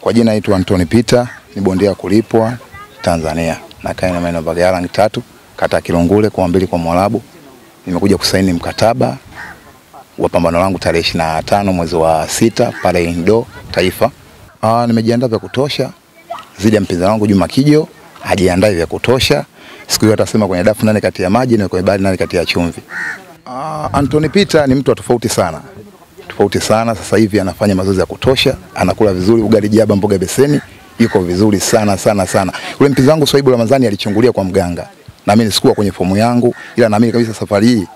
Kwa jina naitwa Anthony Peter, ni bondia kulipwa Tanzania. Nakaa na maeneo ya rangi tatu, kata ya Kilungule kwa mbili kwa Mwarabu. Nimekuja kusaini mkataba wa pambano langu tarehe ishirini na tano mwezi wa sita pale Indo Taifa. Ah, nimejiandaa vya kutosha zidi ya mpinzani wangu Juma Kijo, hajiandae vya kutosha. Siku hiyo atasema kwenye dafu nani kati ya maji na kwenye bahari nani kati ya chumvi. Ah, Anthony Peter ni mtu wa tofauti sana tofauti sana. Sasa hivi anafanya mazoezi ya kutosha, anakula vizuri, ugali jaba, mboga beseni, yuko vizuri sana sana sana. Yule mpinzani wangu Swaibu Ramadhani alichungulia kwa mganga, na mimi sikuwa kwenye fomu yangu, ila naamini kabisa safari hii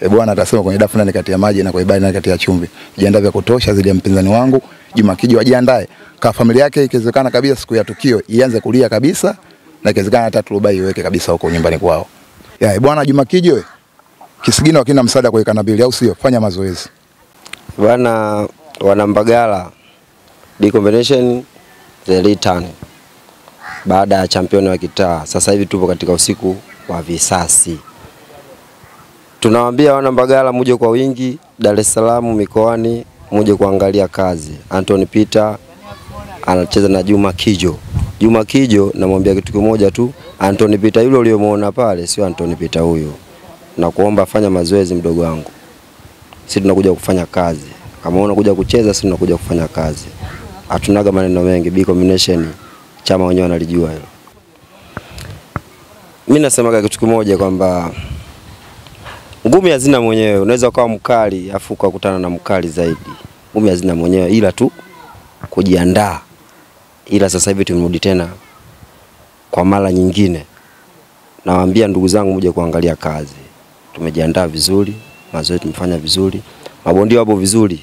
e bwana atasema kwenye dafu nani kati ya maji na kwenye bahari nani kati ya chumvi. Jiandae vya kutosha zidi ya mpinzani wangu Juma Kijo, ajiandae kwa familia yake, ikiwezekana kabisa siku ya tukio ianze kulia kabisa, na ikiwezekana hata turubai iweke kabisa huko nyumbani kwao. Ya e bwana Juma Kijo, kisigino hakina msaada kwa kanabili, au sio? Fanya mazoezi Bwana wanambagala B combination the return baada ya champion wa kitaa. Sasa hivi tupo katika usiku wa visasi. Tunawaambia wanambagala muje kwa wingi, Dar es Salaam mikoani muje kuangalia kazi. Anthony Peter anacheza na Juma Kijo. Juma Kijo namwambia kitu kimoja tu, Anthony Peter yule uliyomuona pale sio Anthony Peter huyo. Na kuomba fanya mazoezi mdogo wangu sisi tunakuja kufanya kazi. Kama unakuja kucheza, sisi tunakuja kufanya kazi. Hatunaga maneno mengi. B combination chama wenyewe wanalijua hilo. Mimi nasemaga kitu kimoja kwamba ngumi hazina mwenyewe. Unaweza ukawa mkali afu ukakutana na mkali zaidi. Ngumi hazina mwenyewe, ila tu kujiandaa. Ila sasa hivi tumerudi tena kwa mara nyingine. Nawaambia ndugu zangu, mje kuangalia kazi. Tumejiandaa vizuri, mazoezi tumefanya vizuri, mabondia wapo vizuri.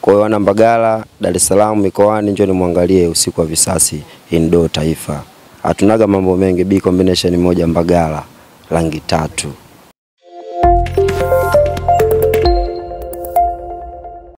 Kwa hiyo wana Mbagala, Dar es Salaam, mikoani, njoni muangalie usiku wa visasi Indo Taifa. Hatunaga mambo mengi, B combination moja Mbagala, rangi tatu.